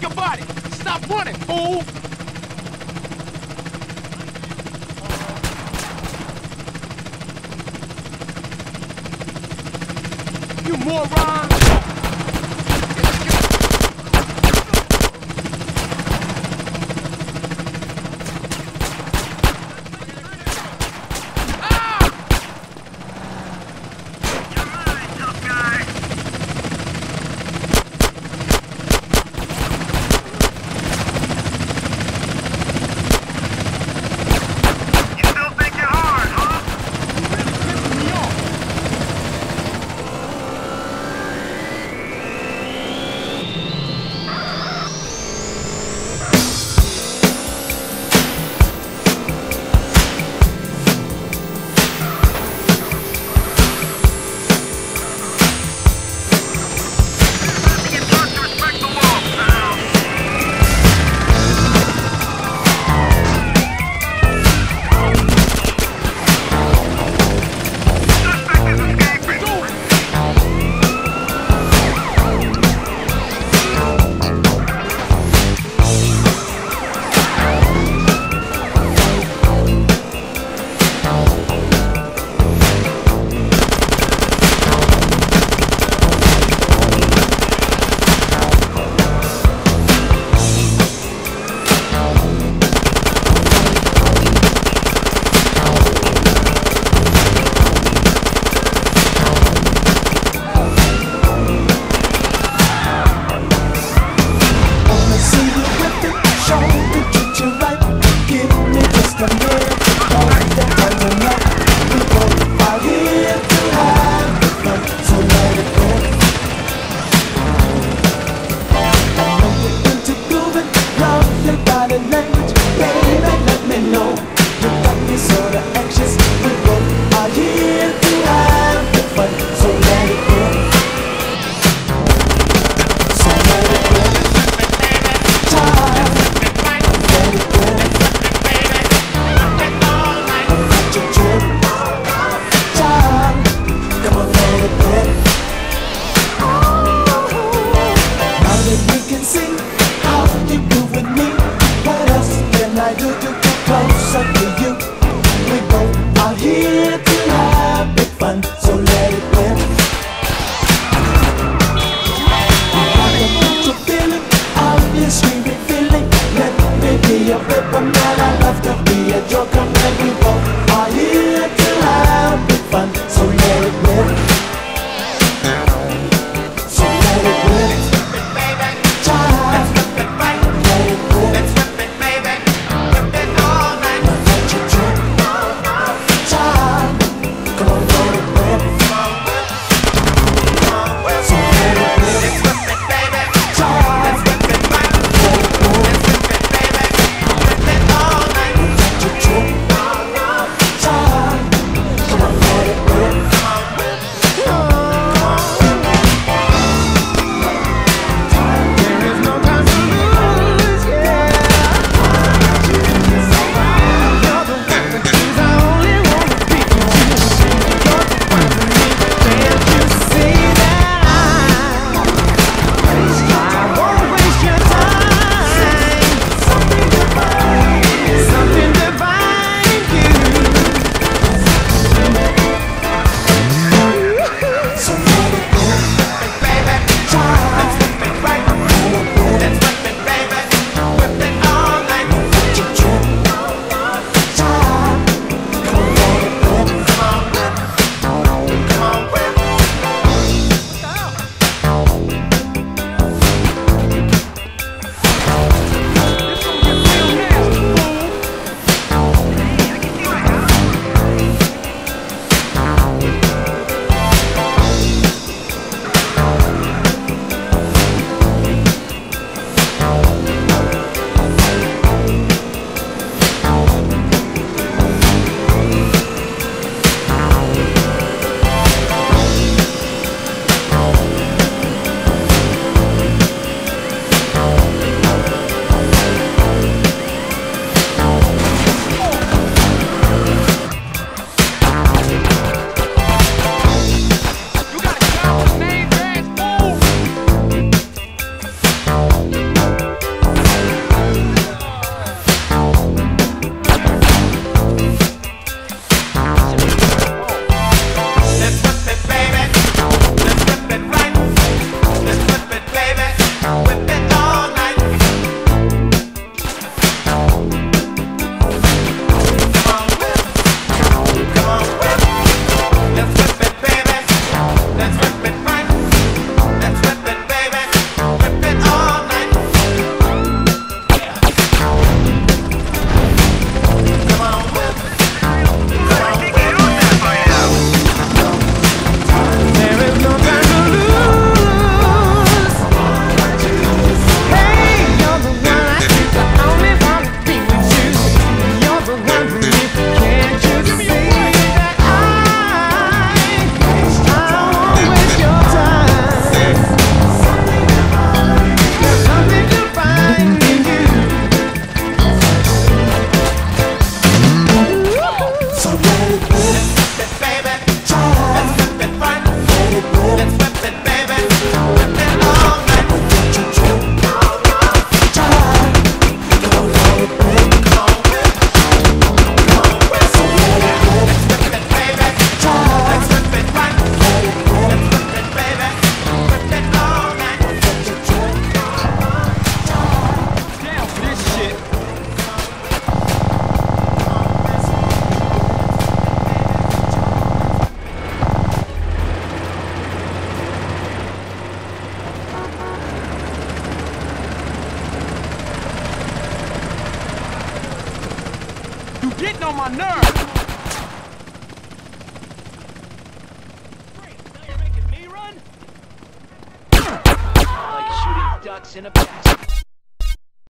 Think about it. Stop running, fool. You moron. up to you. We both are here to have. Getting on my nerves. Great, now you're making me run? like shooting ducks in a basket.